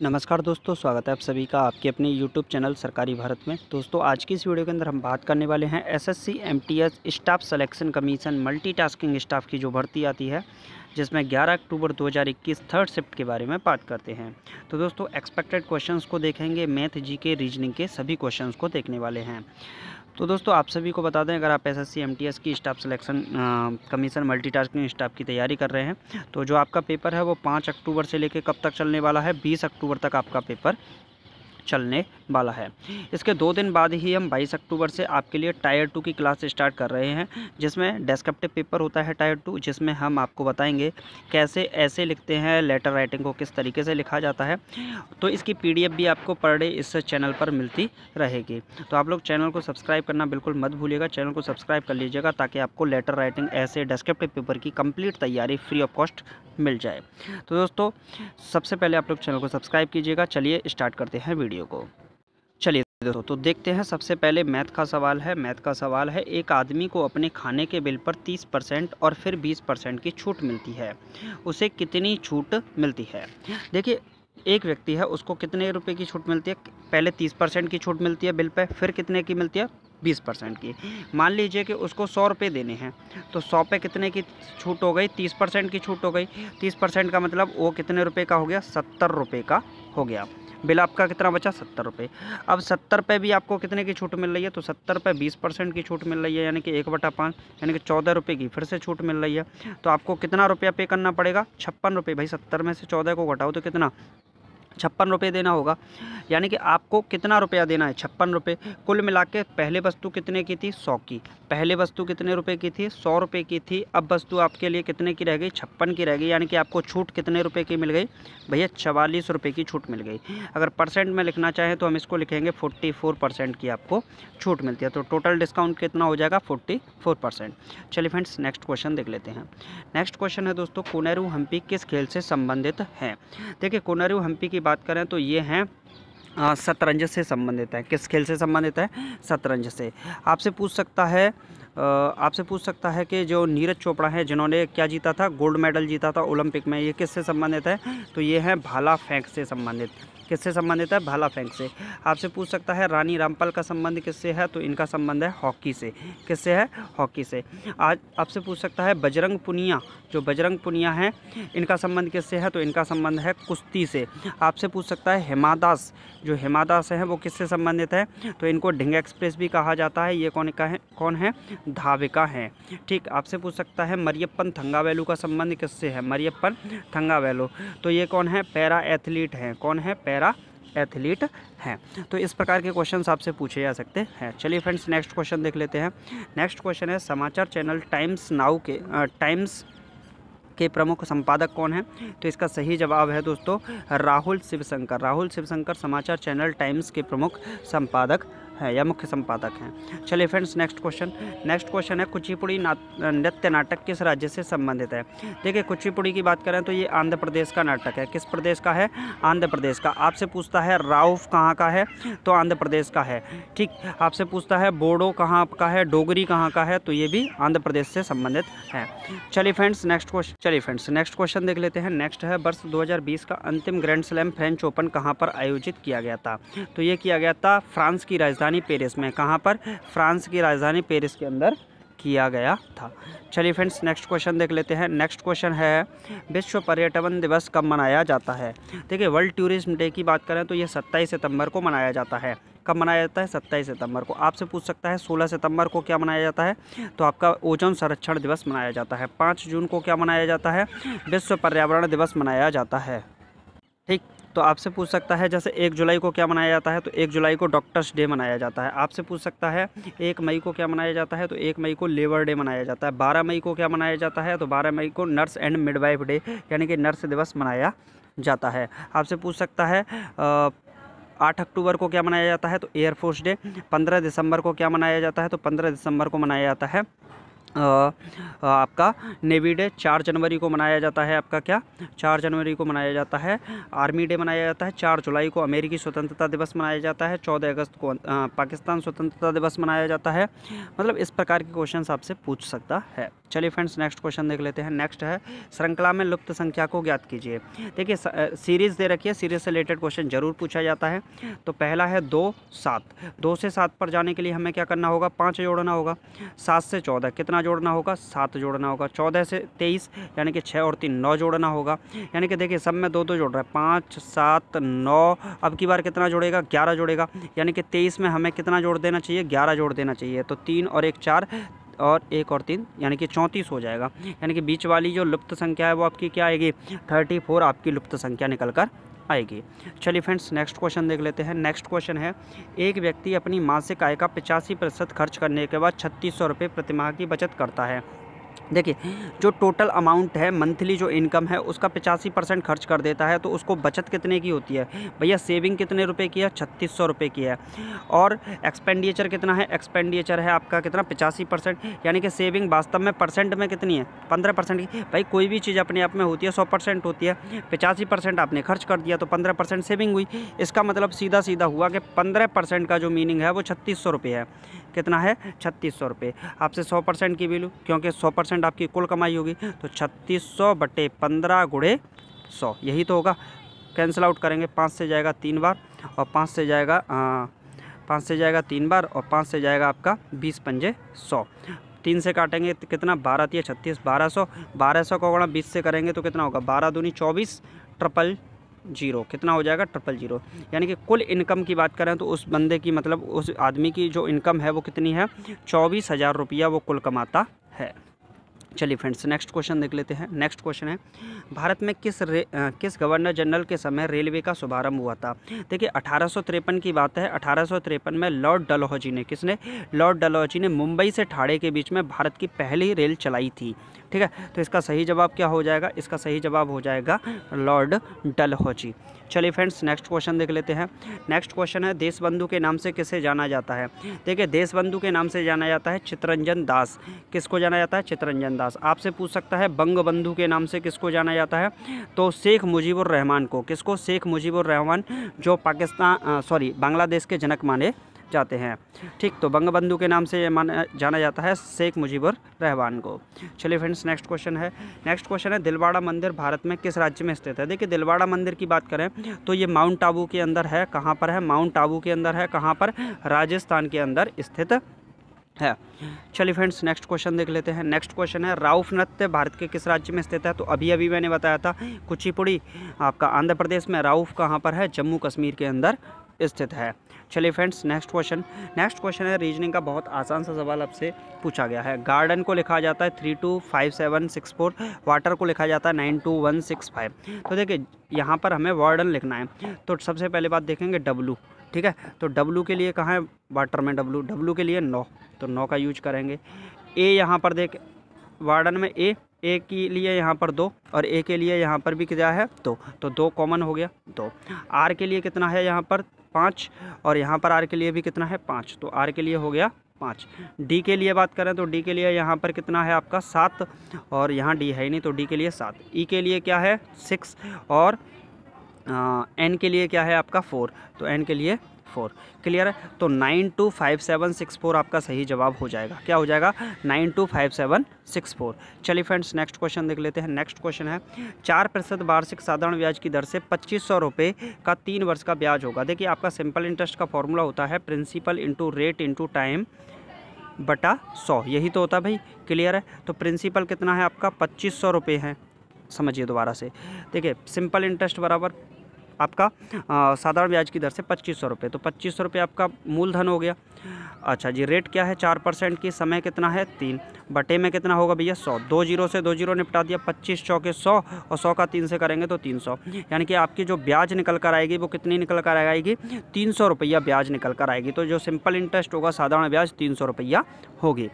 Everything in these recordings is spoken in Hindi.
नमस्कार दोस्तों, स्वागत है आप सभी का आपके अपने YouTube चैनल सरकारी भारत में। दोस्तों, आज की इस वीडियो के अंदर हम बात करने वाले हैं SSC MTS staff selection commission multitasking staff की जो भर्ती आती है, जिसमें 11 अक्टूबर 2021 थर्ड शिफ्ट के बारे में बात करते हैं। तो दोस्तों एक्सपेक्टेड क्वेश्चंस को देखेंगे मैथ जी के रीजनिंग के सभी क्वेश्चंस को देखने वाले हैं। तो दोस्तों, आप सभी को बता दें, अगर आप एस एसएससी एमटीएस की staff selection commission multitasking staff की तैयारी कर रहे हैं तो जो आपका पेपर है वो पाँच अक्टूबर से लेकर कब तक चलने वाला है? बीस अक्टूबर तक आपका पेपर चलने वाला है। इसके दो दिन बाद ही हम 22 अक्टूबर से आपके लिए टायर टू की क्लास स्टार्ट कर रहे हैं, जिसमें डेस्क्रिप्टिव पेपर होता है टायर टू जिसमें हम आपको बताएँगे कैसे ऐसे लिखते हैं लेटर राइटिंग को किस तरीके से लिखा जाता है। तो इसकी पीडीएफ भी आपको पर डे इस चैनल पर मिलती रहेगी। तो आप लोग चैनल को सब्सक्राइब करना बिल्कुल मत भूलिएगा। चैनल को सब्सक्राइब कर लीजिएगा, ताकि आपको लेटर राइटिंग ऐसे डेस्क्रिप्टिव पेपर की कंप्लीट तैयारी फ्री ऑफ़ कॉस्ट मिल जाए। तो दोस्तों, सबसे पहले आप लोग चैनल को सब्सक्राइब कीजिएगा। चलिए स्टार्ट करते हैं वीडियो को। चलिए दोस्तों तो देखते हैं सबसे पहले मैथ का सवाल है। मैथ का सवाल है, एक आदमी को अपने खाने के बिल पर 30 परसेंट और फिर 20 परसेंट की छूट मिलती है। उसे कितनी छूट मिलती है? देखिए, एक व्यक्ति है, उसको कितने रुपए की छूट मिलती है? पहले 30 परसेंट की छूट मिलती है बिल पे, फिर कितने की मिलती है? बीस परसेंट की। मान लीजिए कि उसको सौ रुपये देने हैं तो सौ पे कितने की छूट हो गई? तीस परसेंट की छूट हो गई। तीस परसेंट का मतलब वो कितने रुपए का हो गया? सत्तर रुपये का हो गया। बिल आपका कितना बचा? सत्तर रुपये अब सत्तर पे भी आपको कितने की छूट मिल रही है? तो सत्तर रुपये बीस परसेंट की छूट मिल रही है, यानी कि एक बटा पाँच, यानी कि चौदह रुपये की फिर से छूट मिल रही है। तो आपको कितना रुपया पे करना पड़ेगा? छप्पन रुपये भाई, सत्तर में से चौदह को घटाओ तो कितना? छप्पन रुपये देना होगा। यानी कि आपको कितना रुपया देना है? छप्पन रुपये। कुल मिला के पहले वस्तु कितने की थी? सौ की। पहले वस्तु कितने रुपए की थी? सौ रुपये की थी। अब वस्तु आपके लिए कितने की रह गई? छप्पन की रह गई। यानी कि आपको छूट कितने रुपए की मिल गई? भैया, चवालीस रुपये की छूट मिल गई। अगर परसेंट में लिखना चाहें तो हम इसको लिखेंगे फोर्टी फोर परसेंट की आपको छूट मिलती है। तो टोटल डिस्काउंट कितना हो जाएगा? Forty four percent. चलिए फ्रेंड्स, नेक्स्ट क्वेश्चन देख लेते हैं। नेक्स्ट क्वेश्चन है दोस्तों, कोनेरू हम्पी किस खेल से संबंधित है? देखिए, कोनेरू हम्पी की बात करें तो ये हैं शतरंज से संबंधित है। किस खेल से संबंधित है? शतरंज से। आपसे पूछ सकता है आपसे पूछ सकता है कि जो नीरज चोपड़ा है, जिन्होंने क्या जीता था? गोल्ड मेडल जीता था ओलंपिक में। ये किससे संबंधित है? तो ये है भाला फेंक से संबंधित। किससे संबंधित है? भाला फेंक से। आपसे पूछ सकता है, रानी रामपाल का संबंध किससे है? तो इनका संबंध है हॉकी से। किससे है? हॉकी से। आज आपसे पूछ सकता है, बजरंग पुनिया। जो बजरंग पुनिया है, इनका संबंध किससे है? तो इनका संबंध है कुश्ती से। आपसे पूछ सकता है हेमादास जो हेमादास है, वो किससे संबंधित है? तो इनको ढिंग एक्सप्रेस भी कहा जाता है। ये कौन का है? कौन है? धाविका है। ठीक, आपसे पूछ सकता है, मरियप्पन थंगावेलू का संबंध किससे है? मरियप्पन थंगावेलू। तो ये कौन है? पैरा एथलीट हैं। कौन है? पैरा एथलीट हैं। तो इस प्रकार के क्वेश्चन आपसे पूछे जा सकते हैं। चलिए फ्रेंड्स नेक्स्ट क्वेश्चन देख लेते हैं। नेक्स्ट क्वेश्चन है, समाचार चैनल टाइम्स नाउ के टाइम्स के प्रमुख संपादक कौन है? तो इसका सही जवाब है दोस्तों, राहुल शिवशंकर। राहुल शिवशंकर, समाचार चैनल टाइम्स के प्रमुख संपादक है या मुख्य संपादक हैं। चलिए friends next question next question है, कुचिपुड़ी नृत्य नाटक किस राज्य से संबंधित है? देखिए, कुचिपुड़ी की बात करें तो ये आंध्र प्रदेश का नाटक है। किस प्रदेश का है? आंध्र प्रदेश का। आपसे पूछता है, राउफ कहाँ का है? तो आंध्र प्रदेश का है। ठीक, आपसे पूछता है, बोडो कहाँ का है? डोगरी कहाँ का है? तो ये भी आंध्र प्रदेश से संबंधित है। चलिए फ्रेंड्स नेक्स्ट क्वेश्चन चलिए फ्रेंड्स नेक्स्ट क्वेश्चन देख लेते हैं। नेक्स्ट है, वर्ष 2020 का अंतिम ग्रैंड स्लैम फ्रेंच ओपन कहाँ पर आयोजित किया गया था? तो ये किया गया था फ्रांस की राजधानी राजधानी पेरिस में, कहाँ पर? फ्रांस की राजधानी पेरिस के अंदर किया गया था। चलिए फ्रेंड्स, नेक्स्ट क्वेश्चन देख लेते हैं। नेक्स्ट क्वेश्चन है, विश्व पर्यटन दिवस कब मनाया जाता है? देखिए, वर्ल्ड टूरिज़्म डे की बात करें तो ये सत्ताईस सितंबर को मनाया जाता है। कब मनाया जाता है? सत्ताईस सितंबर को। आपसे पूछ सकता है, सोलह सितंबर को क्या मनाया जाता है? तो आपका ओजोन संरक्षण दिवस मनाया जाता है। पाँच जून को क्या मनाया जाता है? विश्व पर्यावरण दिवस मनाया जाता है। ठीक तो आपसे पूछ सकता है, जैसे एक जुलाई को क्या मनाया जाता है तो एक जुलाई को डॉक्टर्स डे मनाया जाता है। आपसे पूछ सकता है, एक मई को क्या मनाया जाता है तो एक मई को लेबर डे मनाया जाता है। बारह मई को क्या मनाया जाता है तो बारह मई को नर्स एंड मिडवाइफ डे, यानी कि नर्स दिवस मनाया जाता है। आपसे पूछ सकता है आठ अक्टूबर को क्या मनाया जाता है तो एयरफोर्स डे, पंद्रह दिसंबर को क्या मनाया जाता है तो पंद्रह दिसंबर को मनाया जाता है। आपका नेवी डे चार जनवरी को मनाया जाता है आपका क्या? चार जनवरी को मनाया जाता है। आर्मी डे मनाया जाता है। चार जुलाई को अमेरिकी स्वतंत्रता दिवस मनाया जाता है। चौदह अगस्त को पाकिस्तान स्वतंत्रता दिवस मनाया जाता है। मतलब इस प्रकार के क्वेश्चन आपसे पूछ सकता है। चलिए फ्रेंड्स नेक्स्ट क्वेश्चन देख लेते हैं। नेक्स्ट है, श्रृंखला में लुप्त संख्या को ज्ञात कीजिए। देखिए सीरीज़ दे रखी है। सीरीज़ से रिलेटेड क्वेश्चन ज़रूर पूछा जाता है। तो पहला है दो, सात। दो से सात पर जाने के लिए हमें क्या करना होगा? पाँच जोड़ना होगा। सात से चौदह। कितना जोड़ना होगा, सात जोड़ना होगा, चौदह से तेईस, यानी कि छः और तीन, नौ जोड़ना होगा। यानी कि देखिए, सब में दो दो जोड़ रहा है, पाँच, सात, नौ, अब की बार कितना जोड़ेगा? ग्यारह जोड़ेगा। यानी कि तेईस में हमें कितना जोड़ देना चाहिए? ग्यारह जोड़ देना चाहिए। तो तीन और एक चार और एक और तीन, यानी कि चौंतीस हो जाएगा। यानी कि बीच वाली जो लुप्त संख्या है, वो आपकी क्या आएगी? थर्टी फोर आपकी लुप्त संख्या निकल कर आएगी। चलिए फ्रेंड्स नेक्स्ट क्वेश्चन देख लेते हैं। नेक्स्ट क्वेश्चन है, एक व्यक्ति अपनी मासिक आय का पचासी प्रतिशत खर्च करने के बाद छत्तीस सौ रुपये प्रतिमाह की बचत करता है। देखिए, जो टोटल अमाउंट है मंथली जो इनकम है, उसका पचासी परसेंट खर्च कर देता है तो उसको बचत कितने की होती है? भैया सेविंग कितने रुपए की है? छत्तीस सौ रुपये की है। और एक्सपेंडिचर कितना है? एक्सपेंडिचर है आपका कितना? पचासी परसेंट यानी कि सेविंग वास्तव में परसेंट में कितनी है? पंद्रह परसेंट की। भाई, कोई भी चीज़ अपने आप में होती है, सौ परसेंट होती है। पचासी परसेंट आपने खर्च कर दिया तो पंद्रह परसेंट सेविंग हुई। इसका मतलब सीधा सीधा हुआ कि पंद्रह परसेंट का जो मीनिंग है, वो छत्तीस सौ रुपये है। कितना है? छत्तीस सौ रुपये। आपसे सौ परसेंट की वैल्यू, क्योंकि सौ परसेंट आपकी कुल कमाई होगी तो छत्तीस सौ बटे पंद्रह गुड़े सौ। यही तो होगा। कैंसिल आउट करेंगे, पाँच से जाएगा तीन बार, और पाँच से जाएगा पाँच से जाएगा तीन बार, और पाँच से जाएगा आपका बीस पंजे सौ। तीन से काटेंगे तो कितना? बारह तीन छत्तीस बारह सौ। बारह सौ का गुणा बीस से करेंगे तो कितना होगा? बारह दूनी चौबीस, ट्रिपल ज़ीरो, कितना हो जाएगा? Triple zero. यानी कि कुल इनकम की बात करें तो उस बंदे की मतलब उस आदमी की जो इनकम है वो कितनी है? चौबीस हज़ार रुपया वो कुल कमाता है। चलिए फ्रेंड्स नेक्स्ट क्वेश्चन देख लेते हैं। नेक्स्ट क्वेश्चन है भारत में किस रे, किस गवर्नर जनरल के समय रेलवे का शुभारंभ हुआ था? देखिए अठारह सौ तिरपन की बात है। अठारह सौ तिरपन में लॉर्ड डलहौजी ने किसने? लॉर्ड डलहौजी ने मुंबई से ठाड़े के बीच में भारत की पहली रेल चलाई थी। ठीक है तो इसका सही जवाब क्या हो जाएगा? इसका सही जवाब हो जाएगा लॉर्ड डलहौजी चलिए फ्रेंड्स नेक्स्ट क्वेश्चन देख लेते हैं। नेक्स्ट क्वेश्चन है देशबंधु के नाम से किसे जाना जाता है? देखिए देशबंधु के नाम से जाना जाता है चित्रंजन दास। किसको जाना जाता है? चित्रंजन दास। आपसे पूछ सकता है, बंग बंधु के नाम से किसको जाना जाता है? तो शेख मुजीबुर रहमान को, किसको? शेख मुजीबुर रहमान, जो पाकिस्तान सॉरी बांग्लादेश के जनक माने जाते हैं। ठीक तो बंगबंधु के नाम से माना जाना जाता है शेख मुजीबर रहमान को। चलिए फ्रेंड्स नेक्स्ट क्वेश्चन है। नेक्स्ट क्वेश्चन है, दिलवाड़ा मंदिर भारत में किस राज्य में स्थित है? देखिए, दिलवाड़ा मंदिर की बात करें तो ये माउंट आबू के अंदर है, कहाँ पर है? माउंट आबू के अंदर है, कहाँ पर? राजस्थान के अंदर स्थित है। चलिए फ्रेंड्स नेक्स्ट क्वेश्चन देख लेते हैं। नेक्स्ट क्वेश्चन है, राउफ नृत्य भारत के किस राज्य में स्थित है? तो अभी अभी मैंने बताया था, कुचिपुड़ी, आपका आंध्र प्रदेश में राउफ कहाँ पर है? जम्मू कश्मीर के अंदर स्थित है। चलिए friends next question next question है रीजनिंग का बहुत आसान सा सवाल आपसे पूछा गया है। गार्डन को लिखा जाता है three two five seven six four water को लिखा जाता है nine two one six five तो देखिए, यहाँ पर हमें वार्डन लिखना है। तो सबसे पहले बात देखेंगे डब्लू ठीक है तो डब्लू के लिए कहाँ है वाटर में डब्लू डब्लू के लिए नौ तो नौ का यूज़ करेंगे ए यहाँ पर देख वार्डन में ए ए के लिए यहाँ पर दो और ए के लिए यहाँ पर भी क्या है दो तो दो कॉमन हो गया दो आर के लिए कितना है यहाँ पर पाँच और यहाँ पर आर के लिए भी कितना है पाँच तो आर के लिए हो गया पाँच डी के लिए बात करें तो डी के लिए यहाँ पर कितना है आपका सात और यहाँ डी है ही नहीं तो डी के लिए सात ई के लिए क्या है सिक्स और एन के लिए क्या है आपका? फोर तो एन के लिए फोर क्लियर है? तो nine two five seven six four आपका सही जवाब हो जाएगा। क्या हो जाएगा? Nine two five seven six four चलिए फ्रेंड्स नेक्स्ट क्वेश्चन देख लेते हैं। नेक्स्ट क्वेश्चन है, चार प्रतिशत वार्षिक साधारण ब्याज की दर से पच्चीस सौ रुपये का तीन वर्ष का ब्याज होगा। देखिए, आपका सिंपल इंटरेस्ट का फॉर्मूला होता है principal into rate into time बटा सौ। यही तो होता भाई। क्लियर है? तो प्रिंसिपल कितना है आपका? पच्चीस सौ रुपये है। समझिए दोबारा से। देखिए सिंपल इंटरेस्ट बराबर आपका साधारण ब्याज की दर से पच्चीस सौ रुपये। तो पच्चीस सौ रुपये आपका मूलधन हो गया। अच्छा जी, रेट क्या है? चार परसेंट की। समय कितना है? तीन। बटे में कितना होगा भैया? सौ। दो ज़ीरो से दो ज़ीरो निपटा दिया, पच्चीस चौके सौ और सौ का तीन से करेंगे तो तीन सौ। यानी कि आपकी जो ब्याज निकल कर आएगी, वो कितनी निकल कर आएगी? तीन सौ रुपया ब्याज निकल कर आएगी। तो जो सिंपल इंटरेस्ट होगा, साधारण ब्याज तीन सौ रुपया होगी।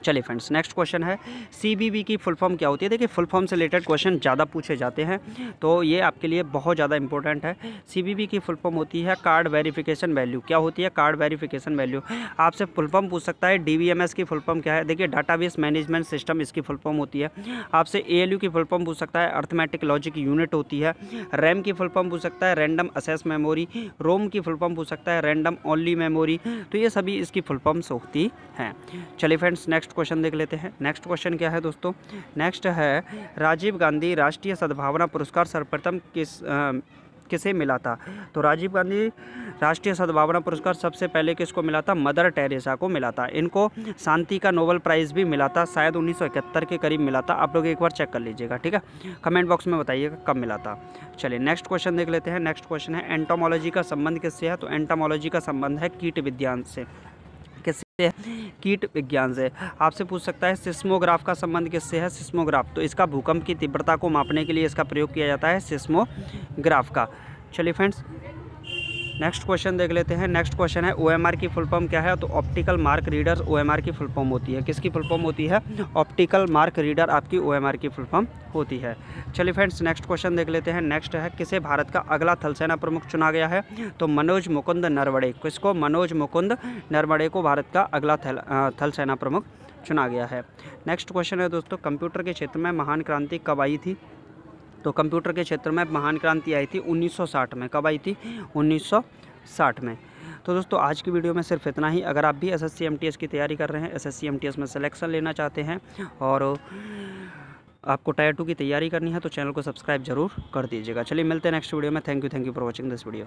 चलिए फ्रेंड्स नेक्स्ट क्वेश्चन है। सीबीबी की फुल फॉर्म क्या होती है? देखिए फुल फॉर्म से रिलेटेड क्वेश्चन ज़्यादा पूछे जाते हैं तो ये आपके लिए बहुत ज़्यादा इंपॉर्टेंट है। सीबीबी की फुल फॉर्म होती है कार्ड वेरिफिकेशन वैल्यू क्या होती है कार्ड वेरिफिकेशन वैल्यू आपसे फुल फॉर्म पूछ सकता है डी की फुल फॉर्म क्या है? देखिए डाटाबेस मैनेजमेंट सिस्टम इसकी फुल फॉर्म होती है। आपसे ए की फुल फॉर्म पूछ सकता है अर्थमेटिक लॉजिक यूनिट होती है। रैम की फुल फॉर्म पूछ सकता है रैंडम असेस मेमोरी रोम की फुल फॉर्म पूछ सकता है रैंडम ओनली मेमोरी तो ये सभी इसकी फुल फॉर्म्स होती हैं। चलिए फ्रेंड्स नेक्स्ट क्वेश्चन देख लेते हैं। नेक्स्ट क्वेश्चन क्या है दोस्तों? नेक्स्ट है राजीव गांधी राष्ट्रीय सद्भावना पुरस्कार सर्वप्रथम किस आ, किसे मिला था? तो राजीव गांधी राष्ट्रीय सद्भावना पुरस्कार सबसे पहले किसको मिला था? मदर टेरेसा को मिला था। इनको शांति का नोबल प्राइज़ भी मिला था शायद उन्नीस सौ इकहत्तर के करीब मिला था। आप लोग एक बार चेक कर लीजिएगा ठीक है? कमेंट बॉक्स में बताइएगा कब मिला था। चलिए नेक्स्ट क्वेश्चन देख लेते हैं। नेक्स्ट क्वेश्चन है एंटोमोलॉजी का संबंध किससे है? तो एंटोमोलॉजी का संबंध है कीट विज्ञान से। किससे कीट विज्ञान से। आपसे पूछ सकता है, सिस्मोग्राफ का संबंध किससे है? सिस्मोग्राफ। तो इसका भूकंप की तीव्रता को मापने के लिए इसका प्रयोग किया जाता है सिस्मोग्राफ का। चलिए फ्रेंड्स नेक्स्ट क्वेश्चन देख लेते हैं। नेक्स्ट क्वेश्चन है ओएमआर की फुल फॉर्म क्या है? तो ऑप्टिकल मार्क रीडर ओएमआर की फुल फॉर्म होती है। किसकी फुल फॉर्म होती है? ऑप्टिकल मार्क रीडर आपकी ओएमआर की फुल फॉर्म होती है। चलिए फ्रेंड्स नेक्स्ट क्वेश्चन देख लेते हैं। नेक्स्ट है, किसे भारत का अगला थल सेना प्रमुख चुना गया है? तो मनोज मुकुंद नरवड़े। किसको? मनोज मुकुंद नरवड़े को भारत का अगला थल थल सेना प्रमुख चुना गया है। नेक्स्ट क्वेश्चन है दोस्तों कंप्यूटर के क्षेत्र में महान क्रांति कब आई थी? तो कंप्यूटर के क्षेत्र में महान क्रांति आई थी 1960 में। कब आई थी? 1960 में। तो दोस्तों, आज की वीडियो में सिर्फ़ इतना ही। अगर आप भी एस एस की तैयारी कर रहे हैं एस एस में सिलेक्शन लेना चाहते हैं और आपको टायर टू की तैयारी करनी है तो चैनल को सब्सक्राइब ज़रूर कर दीजिएगा। चलिए, मिलते हैं नेक्स्ट वीडियो में। Thank you thank you for watching this video